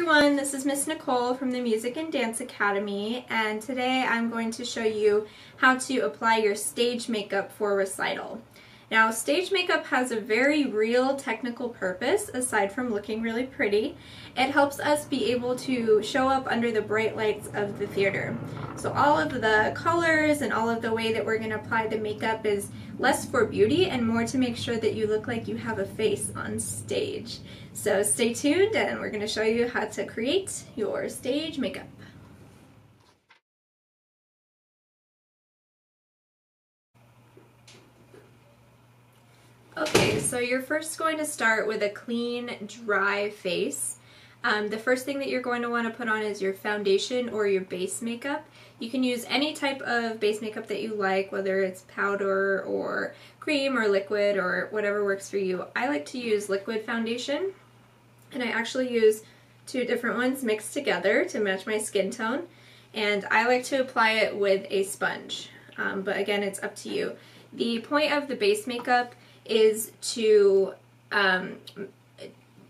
everyone, this is Miss Nicole from the Music and Dance Academy and today I'm going to show you how to apply your stage makeup for recital. Now stage makeup has a very real technical purpose aside from looking really pretty. It helps us be able to show up under the bright lights of the theater. So all of the colors and all of the way that we're going to apply the makeup is less for beauty and more to make sure that you look like you have a face on stage. So stay tuned and we're going to show you how to create your stage makeup. Okay, so you're first going to start with a clean, dry face. Um, the first thing that you're going to want to put on is your foundation or your base makeup. You can use any type of base makeup that you like, whether it's powder or cream or liquid or whatever works for you. I like to use liquid foundation, and I actually use two different ones mixed together to match my skin tone, and I like to apply it with a sponge, um, but again, it's up to you. The point of the base makeup is to um,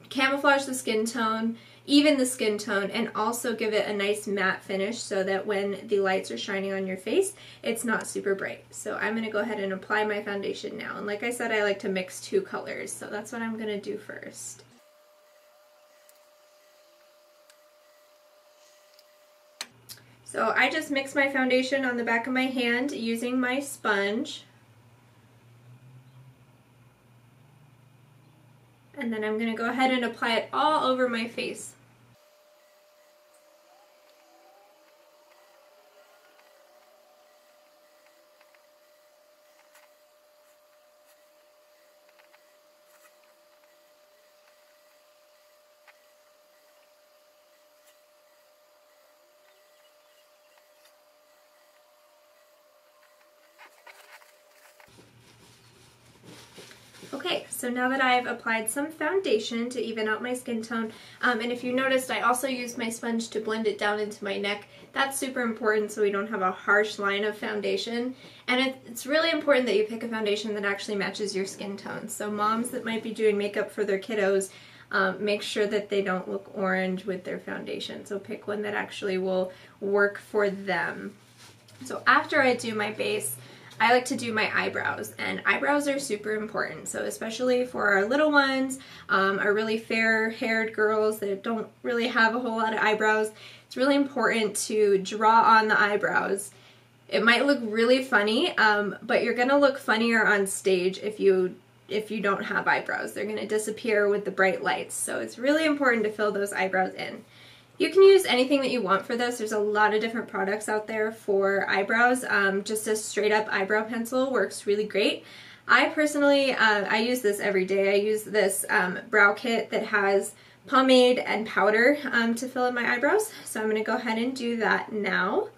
camouflage the skin tone, even the skin tone, and also give it a nice matte finish so that when the lights are shining on your face, it's not super bright. So I'm going to go ahead and apply my foundation now. And like I said, I like to mix two colors, so that's what I'm going to do first. So I just mixed my foundation on the back of my hand using my sponge. And then I'm going to go ahead and apply it all over my face. Okay, so now that I've applied some foundation to even out my skin tone, um, and if you noticed, I also used my sponge to blend it down into my neck. That's super important so we don't have a harsh line of foundation. And it, it's really important that you pick a foundation that actually matches your skin tone. So moms that might be doing makeup for their kiddos, um, make sure that they don't look orange with their foundation. So pick one that actually will work for them. So after I do my base, I like to do my eyebrows and eyebrows are super important. So especially for our little ones um, our really fair haired girls that don't really have a whole lot of eyebrows it's really important to draw on the eyebrows. It might look really funny um, but you're gonna look funnier on stage if you if you don't have eyebrows. They're gonna disappear with the bright lights. So it's really important to fill those eyebrows in you can use anything that you want for this. There's a lot of different products out there for eyebrows. Um, just a straight up eyebrow pencil works really great. I personally, uh, I use this every day. I use this um, brow kit that has pomade and powder um, to fill in my eyebrows. So I'm going to go ahead and do that now.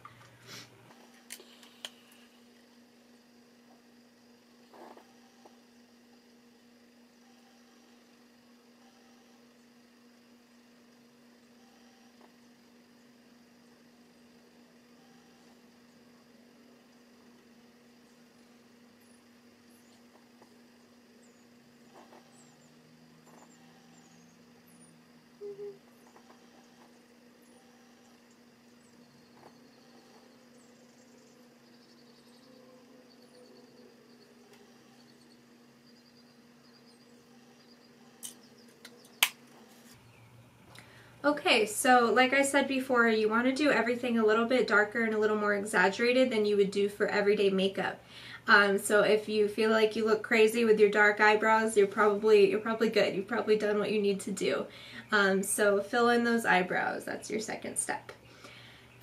Okay, so like I said before, you want to do everything a little bit darker and a little more exaggerated than you would do for everyday makeup. Um, so if you feel like you look crazy with your dark eyebrows, you're probably you're probably good. You've probably done what you need to do. Um, so fill in those eyebrows. That's your second step.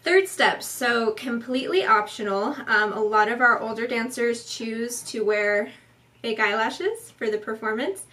Third step, so completely optional. Um, a lot of our older dancers choose to wear fake eyelashes for the performance.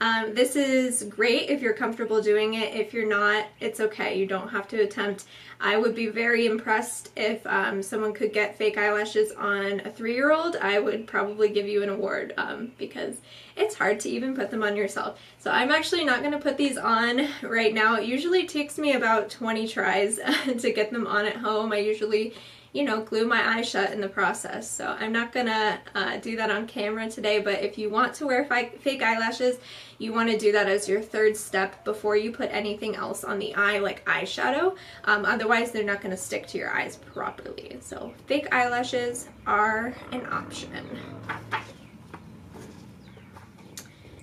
Um, this is great if you're comfortable doing it. If you're not, it's okay. You don't have to attempt. I would be very impressed if um, someone could get fake eyelashes on a three-year-old. I would probably give you an award um, because it's hard to even put them on yourself. So I'm actually not going to put these on right now. It usually takes me about 20 tries to get them on at home. I usually you know, glue my eyes shut in the process. So I'm not gonna uh, do that on camera today, but if you want to wear fake eyelashes, you want to do that as your third step before you put anything else on the eye like eyeshadow. Um, otherwise, they're not gonna stick to your eyes properly. So fake eyelashes are an option.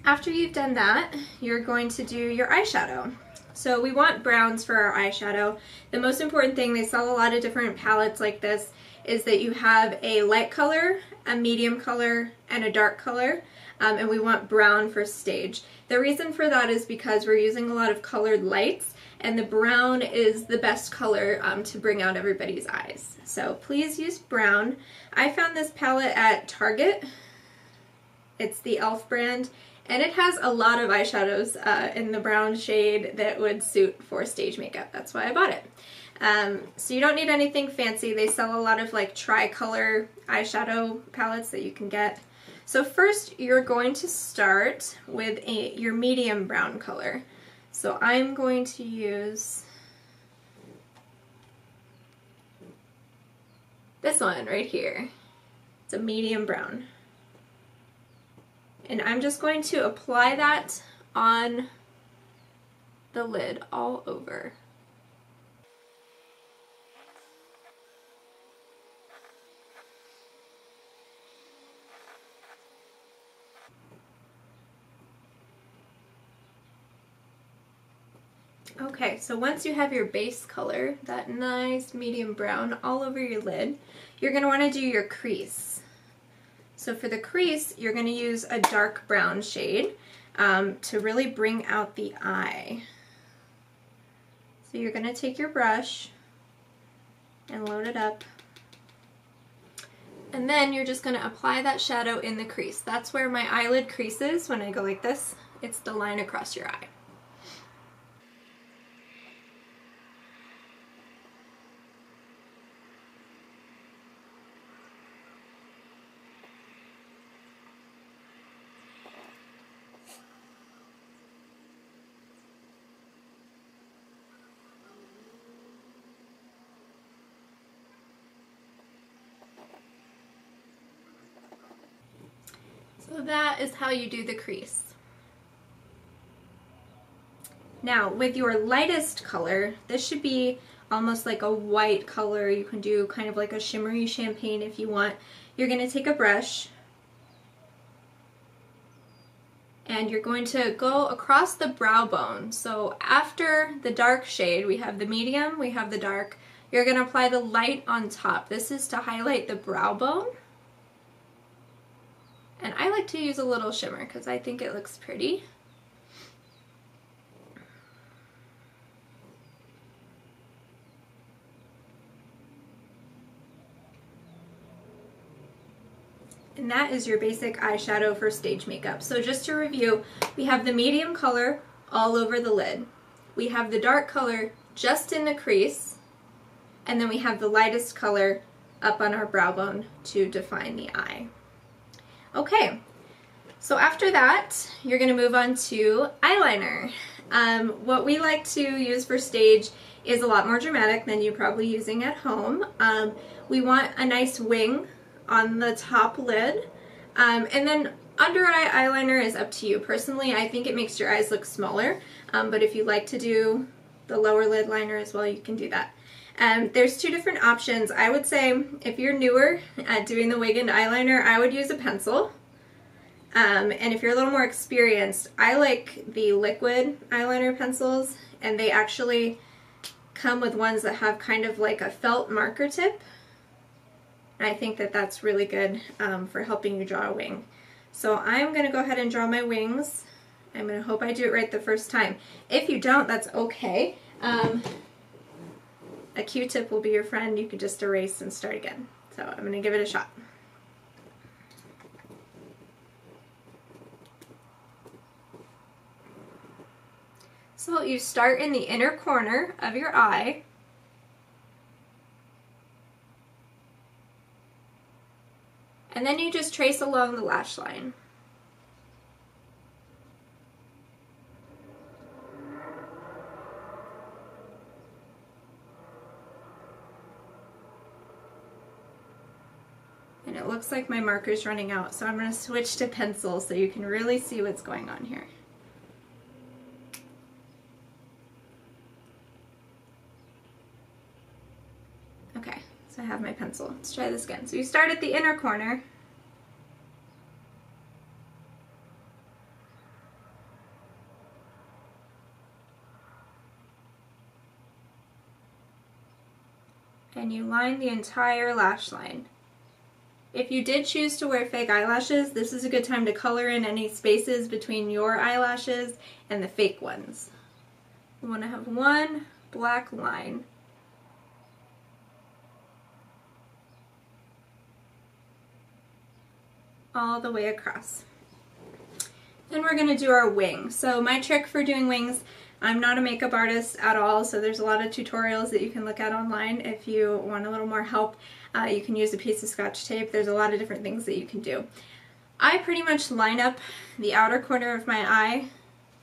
After you've done that, you're going to do your eyeshadow. So we want browns for our eyeshadow. The most important thing, they sell a lot of different palettes like this, is that you have a light color, a medium color, and a dark color. Um, and we want brown for stage. The reason for that is because we're using a lot of colored lights and the brown is the best color um, to bring out everybody's eyes. So please use brown. I found this palette at Target. It's the e.l.f. brand and it has a lot of eyeshadows uh, in the brown shade that would suit for stage makeup. That's why I bought it. Um, so you don't need anything fancy. They sell a lot of like tri-color eyeshadow palettes that you can get. So first you're going to start with a your medium brown color. So I'm going to use this one right here. It's a medium brown. And I'm just going to apply that on the lid all over. Okay, so once you have your base color, that nice medium brown all over your lid, you're going to want to do your crease. So for the crease, you're going to use a dark brown shade um, to really bring out the eye. So you're going to take your brush and load it up. And then you're just going to apply that shadow in the crease. That's where my eyelid creases when I go like this. It's the line across your eye. So that is how you do the crease. Now with your lightest color, this should be almost like a white color. You can do kind of like a shimmery champagne if you want. You're going to take a brush and you're going to go across the brow bone. So after the dark shade, we have the medium, we have the dark. You're going to apply the light on top. This is to highlight the brow bone. And I like to use a little shimmer because I think it looks pretty. And that is your basic eyeshadow for stage makeup. So just to review, we have the medium color all over the lid. We have the dark color just in the crease. And then we have the lightest color up on our brow bone to define the eye. Okay, so after that, you're gonna move on to eyeliner. Um, what we like to use for stage is a lot more dramatic than you're probably using at home. Um, we want a nice wing on the top lid. Um, and then under eye eyeliner is up to you. Personally, I think it makes your eyes look smaller, um, but if you like to do the lower lid liner as well, you can do that. Um, there's two different options. I would say if you're newer at doing the wig and eyeliner, I would use a pencil. Um, and if you're a little more experienced, I like the liquid eyeliner pencils and they actually come with ones that have kind of like a felt marker tip. I think that that's really good um, for helping you draw a wing. So I'm going to go ahead and draw my wings. I'm going to hope I do it right the first time. If you don't, that's okay. Um, a Q-tip will be your friend. You can just erase and start again. So I'm going to give it a shot. So you start in the inner corner of your eye. And then you just trace along the lash line. Looks like my marker's running out, so I'm going to switch to pencil so you can really see what's going on here. Okay, so I have my pencil. Let's try this again. So you start at the inner corner. And you line the entire lash line. If you did choose to wear fake eyelashes, this is a good time to color in any spaces between your eyelashes and the fake ones. You want to have one black line. all the way across. Then we're going to do our wing. So my trick for doing wings, I'm not a makeup artist at all, so there's a lot of tutorials that you can look at online if you want a little more help. Uh, you can use a piece of scotch tape. There's a lot of different things that you can do. I pretty much line up the outer corner of my eye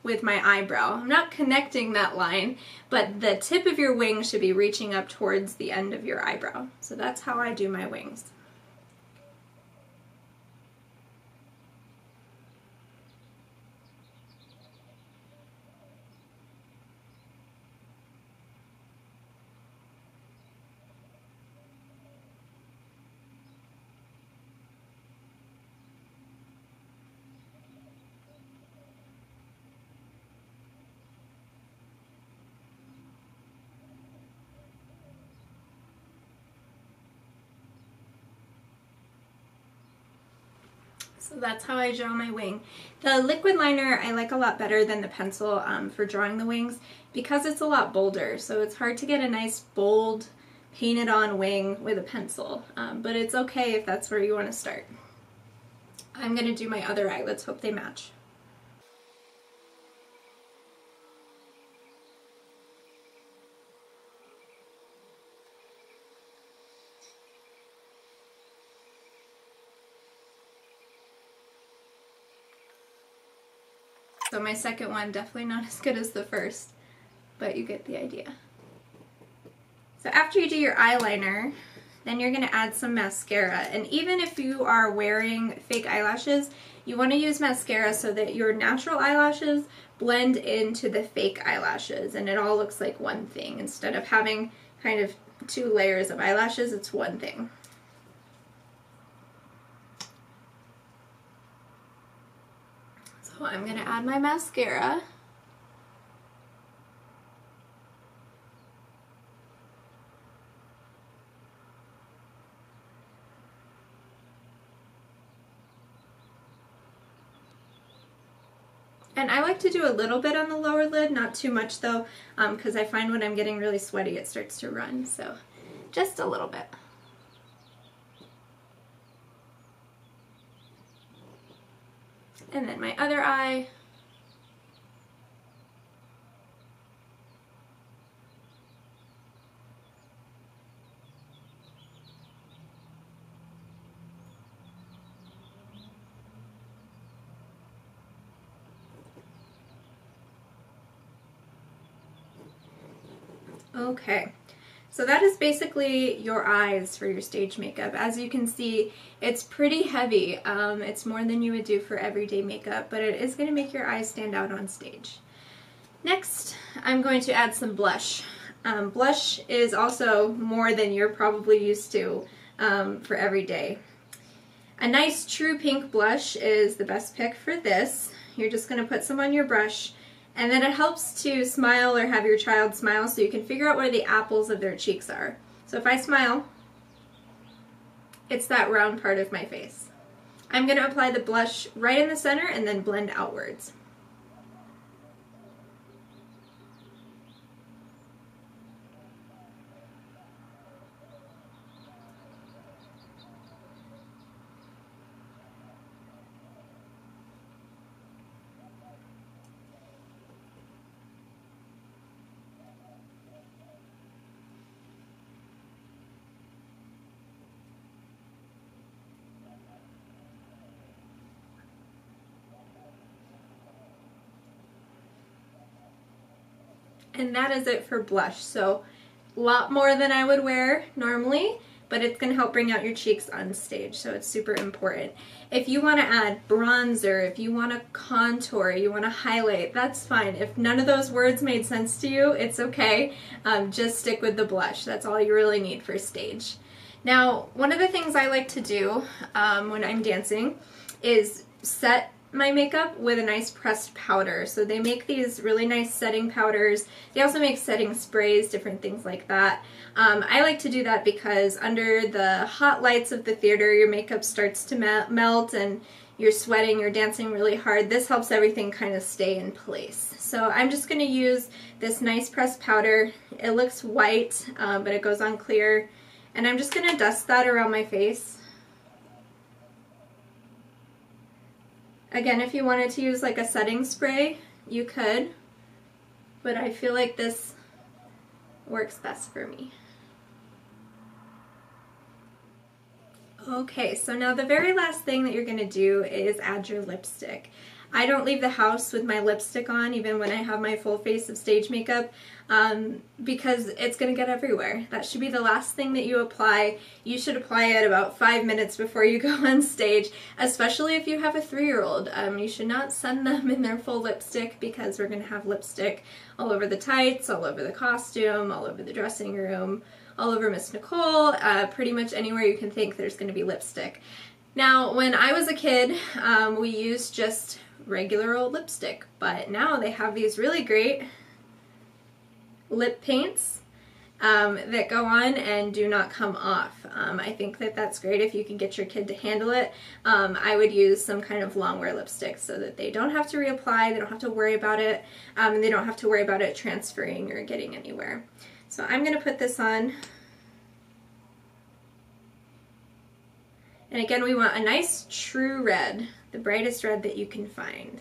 with my eyebrow. I'm not connecting that line, but the tip of your wing should be reaching up towards the end of your eyebrow. So that's how I do my wings. So that's how I draw my wing. The liquid liner I like a lot better than the pencil um, for drawing the wings because it's a lot bolder. So it's hard to get a nice bold painted on wing with a pencil. Um, but it's okay if that's where you want to start. I'm going to do my other eye. Let's hope they match. My second one, definitely not as good as the first, but you get the idea. So after you do your eyeliner, then you're going to add some mascara. And even if you are wearing fake eyelashes, you want to use mascara so that your natural eyelashes blend into the fake eyelashes and it all looks like one thing. Instead of having kind of two layers of eyelashes, it's one thing. I'm going to add my mascara. And I like to do a little bit on the lower lid, not too much though, because um, I find when I'm getting really sweaty it starts to run, so just a little bit. And then my other eye. Okay. So that is basically your eyes for your stage makeup. As you can see, it's pretty heavy. Um, it's more than you would do for everyday makeup, but it is going to make your eyes stand out on stage. Next, I'm going to add some blush. Um, blush is also more than you're probably used to um, for every day. A nice true pink blush is the best pick for this. You're just going to put some on your brush and then it helps to smile or have your child smile so you can figure out where the apples of their cheeks are. So if I smile, it's that round part of my face. I'm going to apply the blush right in the center and then blend outwards. And that is it for blush. So a lot more than I would wear normally, but it's going to help bring out your cheeks on stage, so it's super important. If you want to add bronzer, if you want to contour, you want to highlight, that's fine. If none of those words made sense to you, it's okay. Um, just stick with the blush. That's all you really need for stage. Now, one of the things I like to do um, when I'm dancing is set my makeup with a nice pressed powder. So they make these really nice setting powders. They also make setting sprays, different things like that. Um, I like to do that because under the hot lights of the theater, your makeup starts to me melt and you're sweating, you're dancing really hard. This helps everything kind of stay in place. So I'm just going to use this nice pressed powder. It looks white, uh, but it goes on clear. And I'm just going to dust that around my face. Again, if you wanted to use like a setting spray, you could, but I feel like this works best for me. Okay, so now the very last thing that you're going to do is add your lipstick. I don't leave the house with my lipstick on even when I have my full face of stage makeup um, because it's going to get everywhere. That should be the last thing that you apply. You should apply it about five minutes before you go on stage, especially if you have a three-year-old. Um, you should not send them in their full lipstick because we're going to have lipstick all over the tights, all over the costume, all over the dressing room, all over Miss Nicole, uh, pretty much anywhere you can think there's going to be lipstick. Now, when I was a kid, um, we used just regular old lipstick, but now they have these really great lip paints um, that go on and do not come off. Um, I think that that's great if you can get your kid to handle it. Um, I would use some kind of long wear lipstick so that they don't have to reapply, they don't have to worry about it, um, and they don't have to worry about it transferring or getting anywhere. So I'm going to put this on. And again, we want a nice true red, the brightest red that you can find.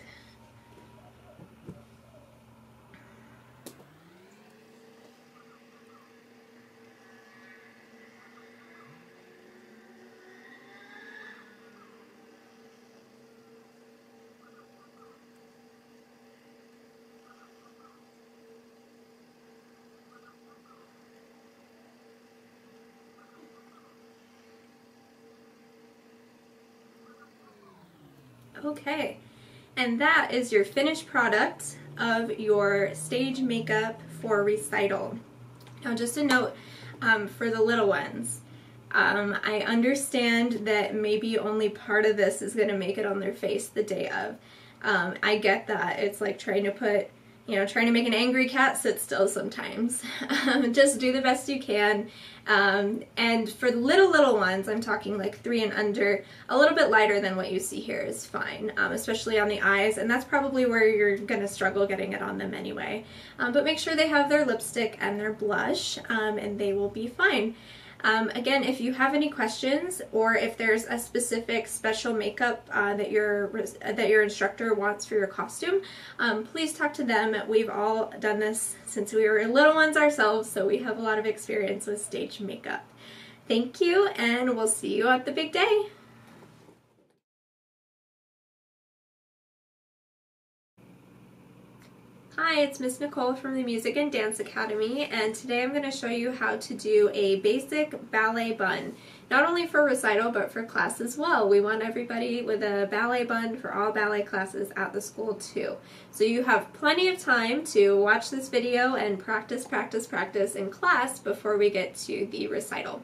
Okay, and that is your finished product of your stage makeup for recital. Now just a note um, for the little ones. Um, I understand that maybe only part of this is going to make it on their face the day of. Um, I get that. It's like trying to put you know, trying to make an angry cat sit still sometimes. Um, just do the best you can. Um, and for the little, little ones, I'm talking like three and under, a little bit lighter than what you see here is fine, um, especially on the eyes. And that's probably where you're going to struggle getting it on them anyway. Um, but make sure they have their lipstick and their blush, um, and they will be fine. Um, again, if you have any questions or if there's a specific special makeup uh, that your that your instructor wants for your costume, um, please talk to them. We've all done this since we were little ones ourselves, so we have a lot of experience with stage makeup. Thank you, and we'll see you at the big day. Hi, it's Miss Nicole from the Music and Dance Academy and today I'm going to show you how to do a basic ballet bun. Not only for recital but for class as well. We want everybody with a ballet bun for all ballet classes at the school too. So you have plenty of time to watch this video and practice, practice, practice in class before we get to the recital.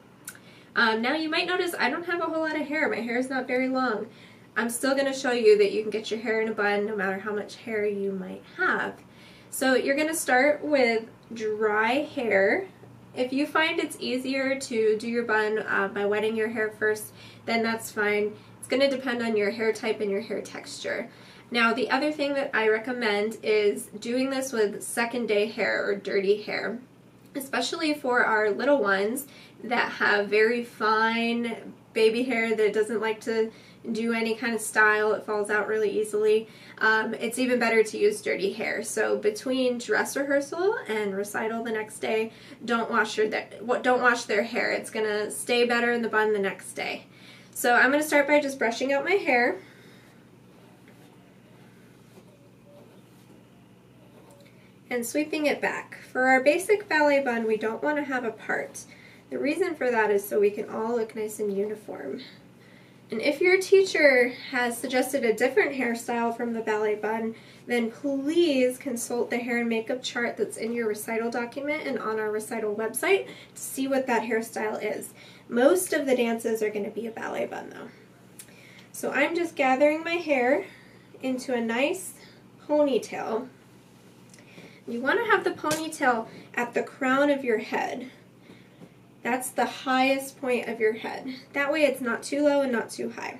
Um, now you might notice I don't have a whole lot of hair. My hair is not very long. I'm still going to show you that you can get your hair in a bun no matter how much hair you might have. So you're going to start with dry hair. If you find it's easier to do your bun uh, by wetting your hair first, then that's fine. It's going to depend on your hair type and your hair texture. Now the other thing that I recommend is doing this with second day hair or dirty hair, especially for our little ones that have very fine baby hair that doesn't like to do any kind of style. It falls out really easily. Um, it's even better to use dirty hair. So between dress rehearsal and recital the next day, don't wash your don't wash their hair. It's gonna stay better in the bun the next day. So I'm gonna start by just brushing out my hair. and sweeping it back. For our basic ballet bun, we don't want to have a part. The reason for that is so we can all look nice and uniform. And if your teacher has suggested a different hairstyle from the ballet bun, then please consult the hair and makeup chart that's in your recital document and on our recital website to see what that hairstyle is. Most of the dances are going to be a ballet bun though. So I'm just gathering my hair into a nice ponytail. You want to have the ponytail at the crown of your head. That's the highest point of your head. That way it's not too low and not too high.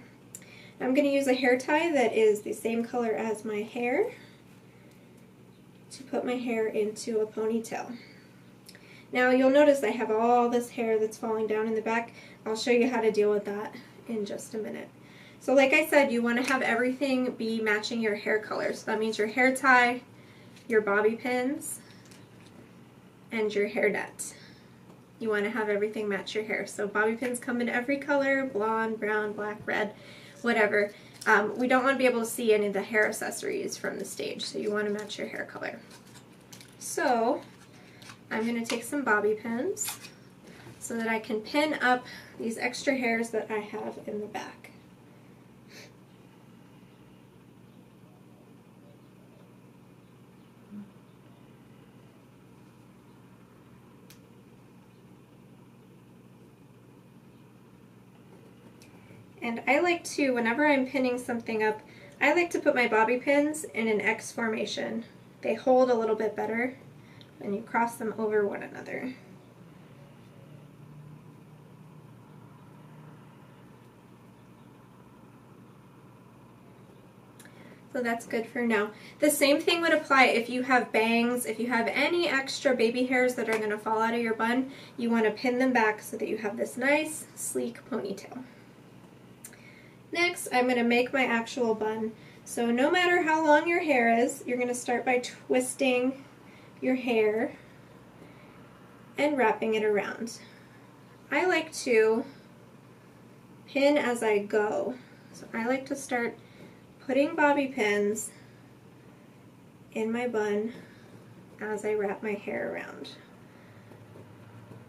I'm going to use a hair tie that is the same color as my hair to put my hair into a ponytail. Now you'll notice I have all this hair that's falling down in the back. I'll show you how to deal with that in just a minute. So like I said, you want to have everything be matching your hair color. So that means your hair tie, your bobby pins, and your hair net. You want to have everything match your hair. So bobby pins come in every color, blonde, brown, black, red, whatever. Um, we don't want to be able to see any of the hair accessories from the stage, so you want to match your hair color. So I'm going to take some bobby pins so that I can pin up these extra hairs that I have in the back. And I like to, whenever I'm pinning something up, I like to put my bobby pins in an X formation. They hold a little bit better when you cross them over one another. So that's good for now. The same thing would apply if you have bangs, if you have any extra baby hairs that are going to fall out of your bun, you want to pin them back so that you have this nice, sleek ponytail. Next, I'm going to make my actual bun. So no matter how long your hair is, you're going to start by twisting your hair and wrapping it around. I like to pin as I go. So I like to start putting bobby pins in my bun as I wrap my hair around.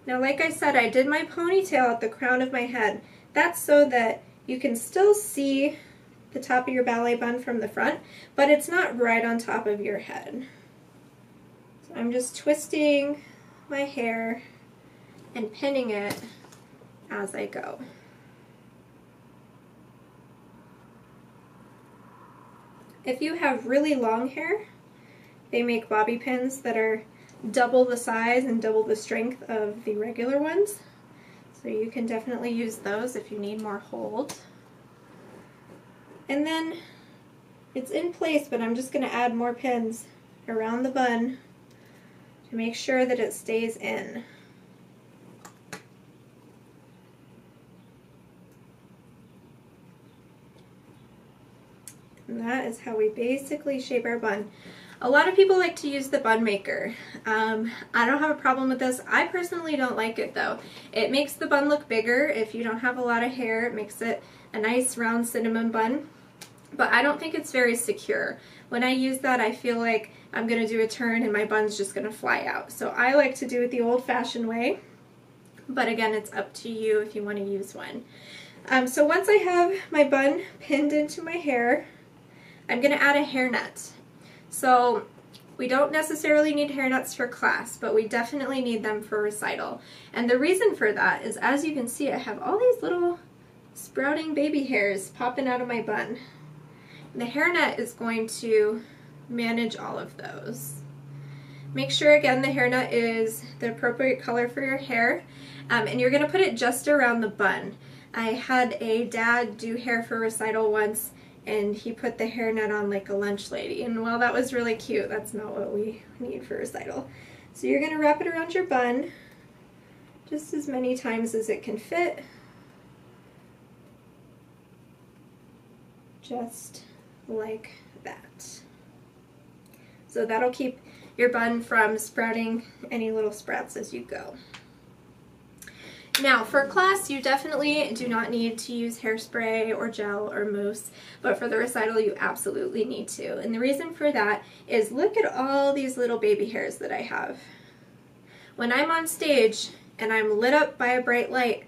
Now like I said, I did my ponytail at the crown of my head. That's so that you can still see the top of your ballet bun from the front, but it's not right on top of your head. So I'm just twisting my hair and pinning it as I go. If you have really long hair, they make bobby pins that are double the size and double the strength of the regular ones. So you can definitely use those if you need more hold. And then it's in place, but I'm just going to add more pins around the bun to make sure that it stays in. And that is how we basically shape our bun. A lot of people like to use the bun maker. Um, I don't have a problem with this. I personally don't like it though. It makes the bun look bigger. If you don't have a lot of hair, it makes it a nice round cinnamon bun. But I don't think it's very secure. When I use that, I feel like I'm going to do a turn and my bun's just going to fly out. So I like to do it the old-fashioned way. But again, it's up to you if you want to use one. Um, so once I have my bun pinned into my hair, I'm going to add a hair hairnet. So we don't necessarily need hair nets for class, but we definitely need them for recital. And the reason for that is, as you can see, I have all these little sprouting baby hairs popping out of my bun. The hairnet is going to manage all of those. Make sure again the hairnet is the appropriate color for your hair um, and you're going to put it just around the bun. I had a dad do hair for recital once and he put the hairnet on like a lunch lady. And while that was really cute, that's not what we need for recital. So you're gonna wrap it around your bun just as many times as it can fit. Just like that. So that'll keep your bun from sprouting any little sprouts as you go. Now, for class, you definitely do not need to use hairspray or gel or mousse, but for the recital, you absolutely need to. And the reason for that is look at all these little baby hairs that I have. When I'm on stage, and I'm lit up by a bright light,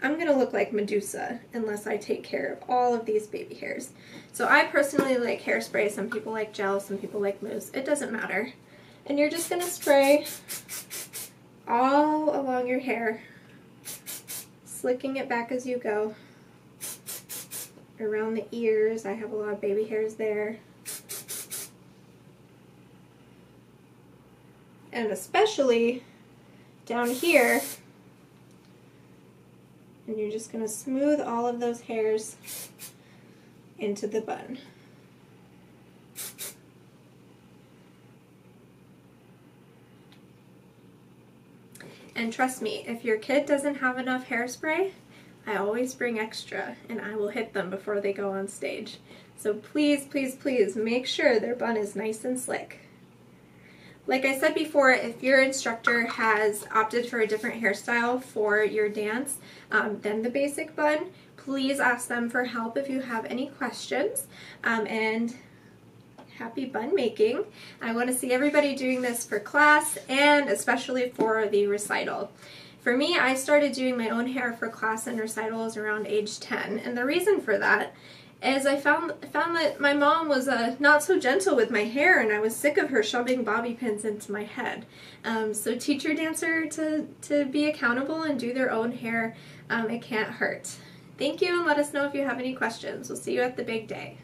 I'm going to look like Medusa unless I take care of all of these baby hairs. So I personally like hairspray. Some people like gel, some people like mousse. It doesn't matter. And you're just going to spray all along your hair, slicking it back as you go. Around the ears, I have a lot of baby hairs there. And especially down here, and you're just going to smooth all of those hairs into the bun. And trust me, if your kid doesn't have enough hairspray, I always bring extra and I will hit them before they go on stage. So please, please, please make sure their bun is nice and slick. Like I said before, if your instructor has opted for a different hairstyle for your dance um, than the basic bun, please ask them for help if you have any questions. Um, and happy bun making. I want to see everybody doing this for class and especially for the recital. For me, I started doing my own hair for class and recitals around age 10, and the reason for that is I found found that my mom was uh, not so gentle with my hair and I was sick of her shoving bobby pins into my head. Um, so teach your dancer to, to be accountable and do their own hair. Um, it can't hurt. Thank you and let us know if you have any questions. We'll see you at the big day.